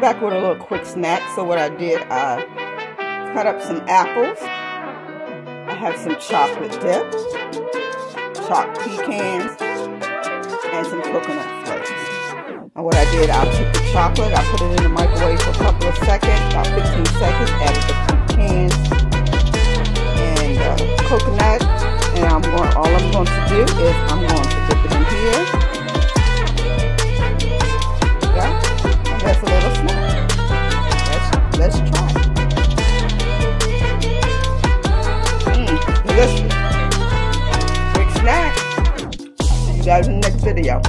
back with a little quick snack. So what I did, I cut up some apples. I have some chocolate dip, chopped pecans, and some coconut flakes. And what I did, I took the chocolate, I put it in the microwave for a couple of seconds, about 15 seconds, added the pecans and uh, coconut, and I'm going, all I'm going to do is delicious. Quick snack. See you guys in the next video.